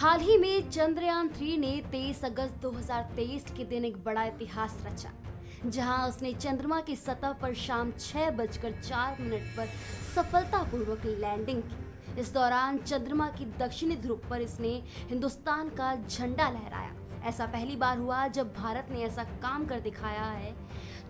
हाल ही में चंद्रयान थ्री ने 23 अगस्त 2023 के दिन एक बड़ा इतिहास रचा, जहाँ उसने चंद्रमा की सतह पर शाम छह बजकर चार मिनट पर सफलतापूर्वक लैंडिंग की। इस दौरान चंद्रमा की दक्षिणी ध्रुव पर इसने हिंदुस्तान का झंडा लहराया। ऐसा पहली बार हुआ जब भारत ने ऐसा काम कर दिखाया है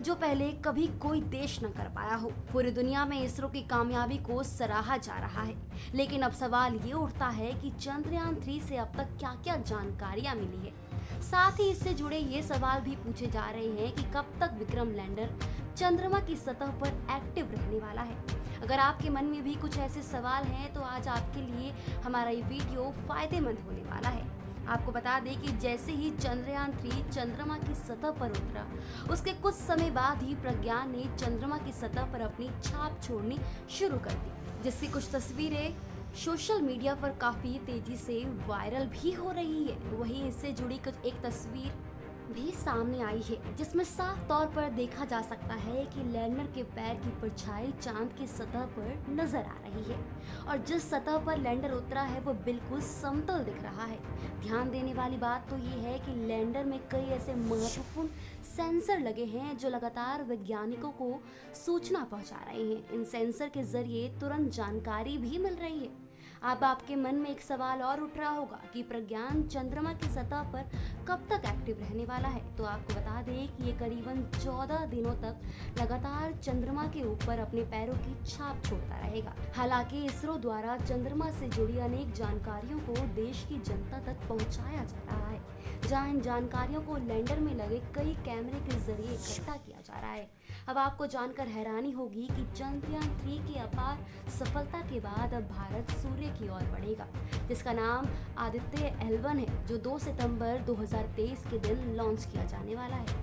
जो पहले कभी कोई देश न कर पाया हो। पूरी दुनिया में इसरो की कामयाबी को सराहा जा रहा है। लेकिन अब सवाल ये उठता है कि चंद्रयान थ्री से अब तक क्या क्या जानकारियाँ मिली है? साथ ही इससे जुड़े ये सवाल भी पूछे जा रहे हैं कि कब तक विक्रम लैंडर चंद्रमा की सतह पर एक्टिव रहने वाला है। अगर आपके मन में भी कुछ ऐसे सवाल हैं तो आज आपके लिए हमारा ये वीडियो फ़ायदेमंद होने वाला है। आपको बता दें कि जैसे ही चंद्रयान थ्री चंद्रमा की सतह पर उतरा, उसके कुछ समय बाद ही प्रज्ञान ने चंद्रमा की सतह पर अपनी छाप छोड़नी शुरू कर दी, जिसकी कुछ तस्वीरें सोशल मीडिया पर काफ़ी तेज़ी से वायरल भी हो रही है। वहीं इससे जुड़ी कुछ एक तस्वीर भी सामने आई है, जिसमें साफ़ तौर पर देखा जा सकता है कि लैंडर के पैर की परछाई चाँद की सतह पर नज़र आ रही है। और जिस सतह पर लैंडर उतरा है, वो बिल्कुल समतल दिख रहा है। ध्यान देने वाली बात तो ये है कि लैंडर में कई ऐसे महत्वपूर्ण सेंसर लगे हैं, जो लगातार वैज्ञानिकों को सूचना पहुँचा रहे हैं। इन सेंसर के ज़रिए तुरंत जानकारी भी मिल रही है। अब आपके मन में एक सवाल और उठ रहा होगा कि प्रज्ञान चंद्रमा की सतह पर कब तक एक्टिव रहने वाला है? तो आपको बता दें कि ये करीबन 14 दिनों तक लगातार चंद्रमा के ऊपर अपने पैरों की छाप छोड़ता रहेगा। हालाँकि इसरो द्वारा चंद्रमा से जुड़ी अनेक जानकारियों को देश की जनता तक पहुँचाया जा रहा है। जहाँ इन जानकारियों को लैंडर में लगे कई कैमरे के ज़रिए इकट्ठा किया जा रहा है। अब आपको जानकर हैरानी होगी कि चंद्रयान थ्री की अपार सफलता के बाद अब भारत सूर्य की ओर बढ़ेगा। जिसका नाम आदित्य एलवन है, जो 2 सितंबर 2023 के दिन लॉन्च किया जाने वाला है।